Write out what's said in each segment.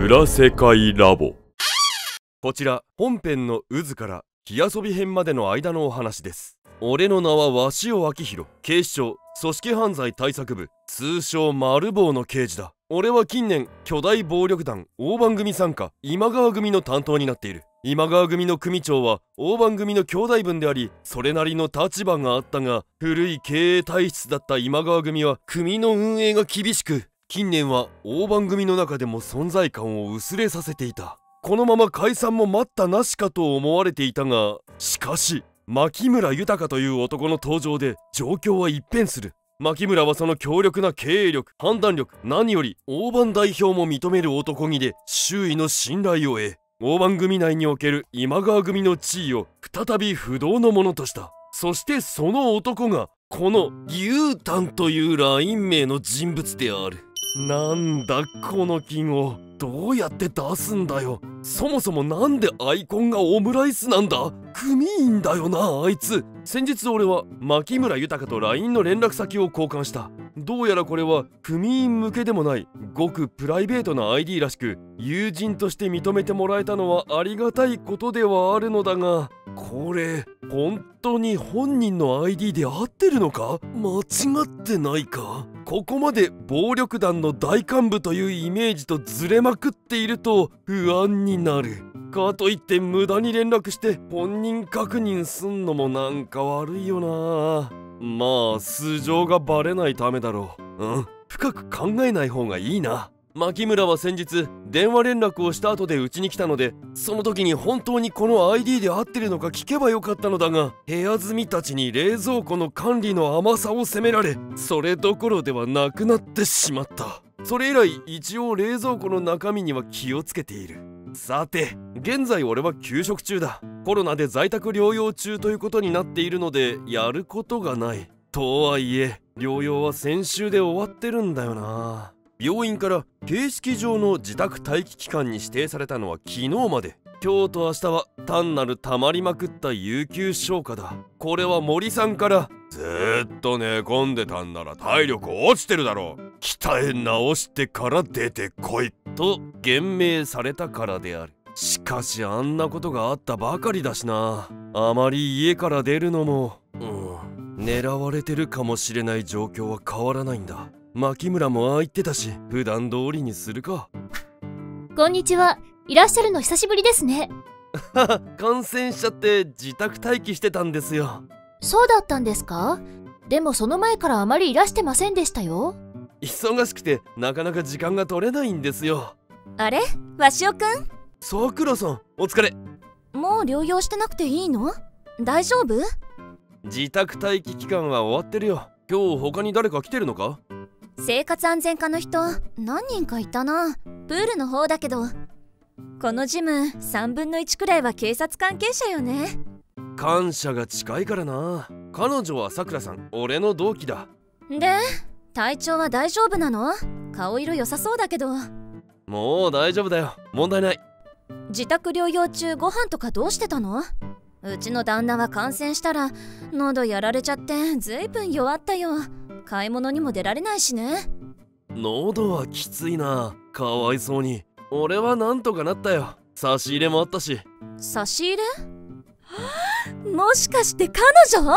裏世界ラボ。こちら本編の渦から火遊び編までの間のお話です。俺の名は鷲尾明宏警視庁組織犯罪対策部通称丸棒の刑事だ。俺は近年巨大暴力団大番組参加今川組の担当になっている。今川組の組長は大番組の兄弟分でありそれなりの立場があったが古い経営体質だった今川組は組の運営が厳しく近年は大番組の中でも存在感を薄れさせていた。このまま解散も待ったなしかと思われていたがしかし牧村豊という男の登場で状況は一変する。牧村はその強力な経営力判断力何より大番代表も認める男気で周囲の信頼を得大番組内における今川組の地位を再び不動のものとした。そしてその男がこの牛タンというライン名の人物である。なんだこの金をどうやって出すんだよ。そもそもなんでアイコンがオムライスなんだ。組員だよなあいつ。先日俺は牧村豊と LINE の連絡先を交換した。どうやらこれは組員向けでもないごくプライベートな ID らしく友人として認めてもらえたのはありがたいことではあるのだが。これ本当に本人の ID で合ってるのか？間違ってないか？ここまで暴力団の大幹部というイメージとずれまくっていると不安になる。かといって無駄に連絡して本人確認すんのもなんか悪いよな。まあ素性がバレないためだろう。うん？深く考えない方がいいな。牧村は先日電話連絡をした後でうちに来たのでその時に本当にこの ID で合ってるのか聞けばよかったのだが部屋住みたちに冷蔵庫の管理の甘さを責められそれどころではなくなってしまった。それ以来一応冷蔵庫の中身には気をつけている。さて現在俺は休職中だ。コロナで在宅療養中ということになっているのでやることがない。とはいえ療養は先週で終わってるんだよな。病院から形式上の自宅待機期間に指定されたのは昨日まで。今日と明日は単なる溜まりまくった有給消化だ。これは森さんから。ずっと寝込んでたんなら体力落ちてるだろう。鍛え直してから出てこいと。言命されたからである。しかしあんなことがあったばかりだしな。あまり家から出るのも。うん。狙われてるかもしれない状況は変わらないんだ。牧村もああ言ってたし普段通りにするか。こんにちは。いらっしゃるの久しぶりですね。感染しちゃって自宅待機してたんですよ。そうだったんですか？でもその前からあまりいらしてませんでしたよ。忙しくてなかなか時間が取れないんですよ。あれ？鷲尾くん？さくらさん。お疲れ。もう療養してなくていいの？大丈夫？自宅待機期間は終わってるよ。今日他に誰か来てるのか？生活安全課の人何人かいたな。プールの方だけど。このジム3分の1くらいは警察関係者よね。感謝が近いからな。彼女はさくらさん俺の同期だ。で体調は大丈夫なの？顔色良さそうだけど。もう大丈夫だよ。問題ない。自宅療養中ご飯とかどうしてたの？うちの旦那は感染したら喉やられちゃってずいぶん弱ったよ買い物にも出られないしね。喉はきついな。かわいそうに。俺はなんとかなったよ。差し入れもあったし。差し入れ？もしかして彼女？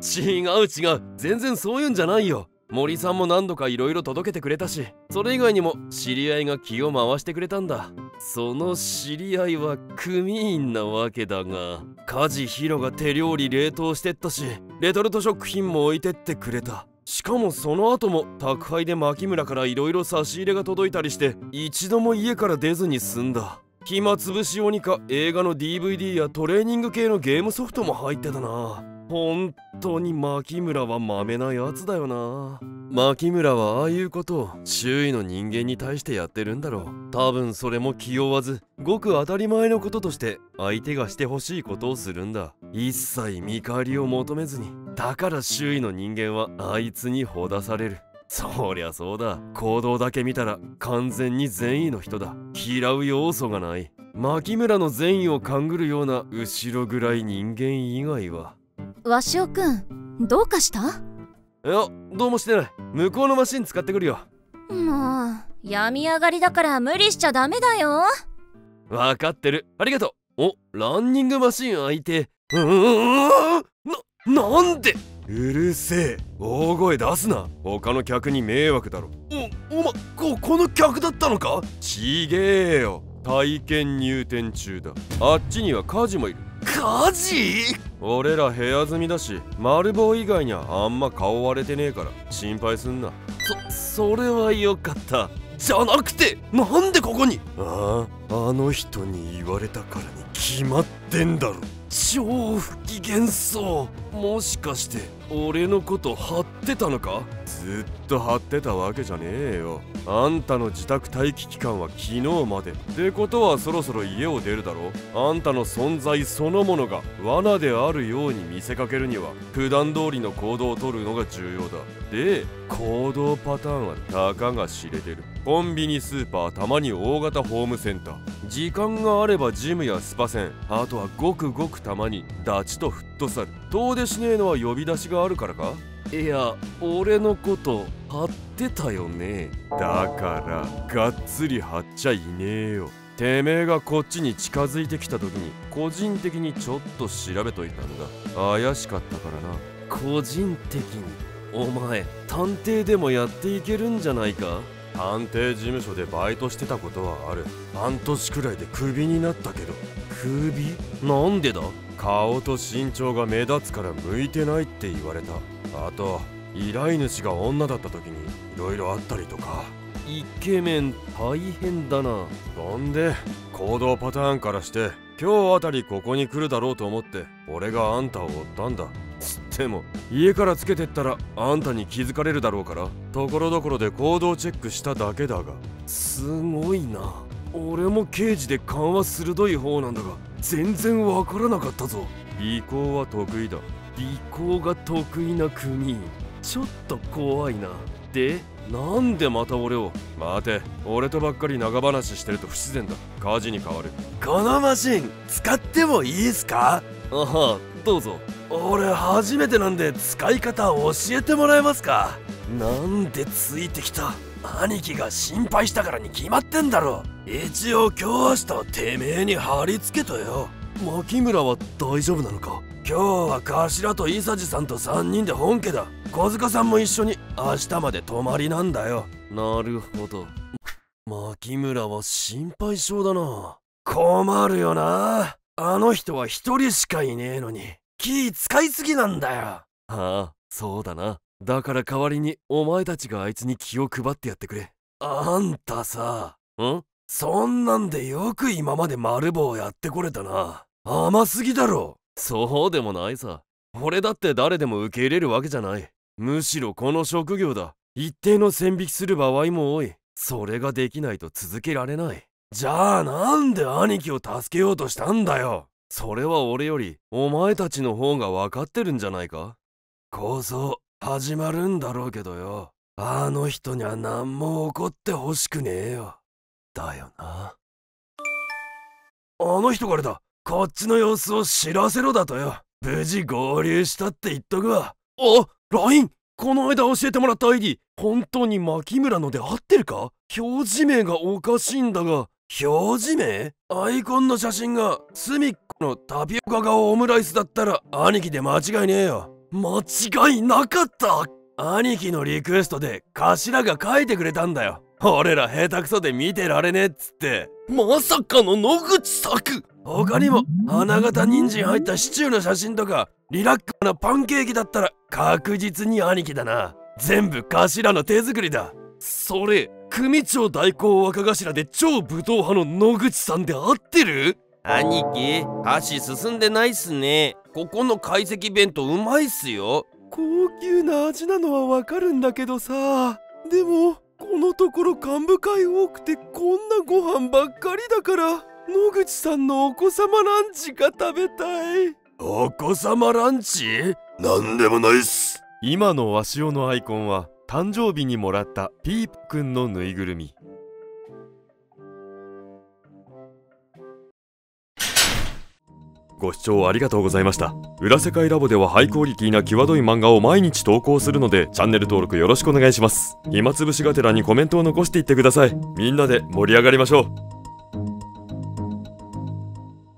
違う違う。全然そういうんじゃないよ。森さんも何度かいろいろ届けてくれたし。それ以外にも知り合いが気を回してくれたんだ。その知り合いは組員なわけだが。家事ヒロが手料理冷凍してったし。レトルト食品も置いてってくれたしかもその後も宅配で牧村からいろいろ差し入れが届いたりして一度も家から出ずに済んだ。暇つぶし用にか映画の DVD やトレーニング系のゲームソフトも入ってたな。本当に牧村はマメなやつだよな。牧村はああいうことを周囲の人間に対してやってるんだろう。多分それも気負わず。ごく当たり前のこととして相手がしてほしいことをするんだ。一切見返りを求めずにだから周囲の人間はあいつにほだされる。そりゃそうだ。行動だけ見たら完全に善意の人だ。嫌う要素がない。牧村の善意を勘ぐるような後ろ暗い人間以外は。鷲尾くんどうかした？いやどうもしてない。向こうのマシン使ってくるよ。もう病み上がりだから無理しちゃダメだよ。わかってる。ありがとう。おランニングマシン開いて。うーんななんでうるせえ大声出すな他の客に迷惑だろおおまここの客だったのかちげえよ体験入店中だあっちには家事もいる家事？俺ら部屋住みだし丸棒以外にはあんま顔割れてねえから心配すんな。そそれはよかった。じゃなくてなんでここに？あああの人に言われたからに決まってんだろ超不機嫌そう。もしかして俺のこと張ってたのか？ずっと張ってたわけじゃねえよ。あんたの自宅待機期間は昨日まで。ってことはそろそろ家を出るだろあんたの存在そのものが罠であるように見せかけるには普段通りの行動をとるのが重要だ。で行動パターンはたかが知れてる。コンビニスーパーたまに大型ホームセンター。時間があればジムやスパセン。あとはごくごくたまにダチとフットサル。遠出しねえのは呼び出しがあるからか？いや俺のこと張ってたよね。だからがっつり張っちゃいねえよ。てめえがこっちに近づいてきた時に個人的にちょっと調べといたんだ。怪しかったからな。個人的に？お前探偵でもやっていけるんじゃないか？探偵事務所でバイトしてたことはある。半年くらいでクビになったけど。クビ？なんでだ？顔と身長が目立つから向いてないって言われた。あと依頼主が女だった時に色々あったりとか。イケメン大変だな。そんで行動パターンからして今日あたりここに来るだろうと思って俺があんたを追ったんだでも家からつけてったらあんたに気づかれるだろうからところどころで行動チェックしただけだが。すごいな。俺も刑事で勘は鋭い方なんだが全然わからなかったぞ。尾行は得意だ。尾行が得意な国。ちょっと怖いな。でなんでまた俺を？待て。俺とばっかり長話してると不自然だ。火事に変わる。このマシン使ってもいいですか？あはどうぞ。俺初めてなんで使い方教えてもらえますか？なんでついてきた？兄貴が心配したからに決まってんだろ。一応今日明日はてめえに貼り付けとよ。牧村は大丈夫なのか？今日は頭と伊佐治さんと3人で本家だ。小塚さんも一緒に明日まで泊まりなんだよ。なるほど。牧村は心配性だな。困るよな。あの人は一人しかいねえのに気使いすぎなんだよ。ああそうだな。だから代わりにお前たちがあいつに気を配ってやってくれ。あんたさん？そんなんでよく今まで丸棒やってこれたな。甘すぎだろそうでもないさ。俺だって誰でも受け入れるわけじゃない。むしろこの職業だ。一定の線引きする場合も多い。それができないと続けられない。じゃあなんで兄貴を助けようとしたんだよ。それは俺よりお前たちの方が分かってるんじゃないか。構想始まるんだろうけどよ。あの人には何も起こってほしくねえよ。だよな。あの人からだ。こっちの様子を知らせろだとよ。無事合流したって言っとくわ。あ LINE この間教えてもらった ID 本当に牧村ので合ってるか？表示名がおかしいんだが。表示名？アイコンの写真が隅っこのタピオカ顔オムライスだったら兄貴で間違いねえよ。間違いなかった。兄貴のリクエストで頭が書いてくれたんだよ。俺ら下手くそで見てられねえっつって。まさかの野口作。他にも花形人参入ったシチューの写真とかリラックマなパンケーキだったら確実に兄貴だな。全部頭の手作りだ。それ組長代行若頭で超武闘派の野口さんで合ってる？兄貴箸進んでないっすね。ここの懐石弁当うまいっすよ。高級な味なのはわかるんだけどさ。でもこのところ幹部会多くてこんなご飯ばっかりだから野口さんのお子様ランチが食べたい。お子様ランチ？なんでもないっす。今のわしおのアイコンは誕生日にもらったピープくんのぬいぐるみご視聴ありがとうございました。裏世界ラボではハイクオリティな際どい漫画を毎日投稿するのでチャンネル登録よろしくお願いします。暇つぶしがてらにコメントを残していってください。みんなで盛り上がりましょう。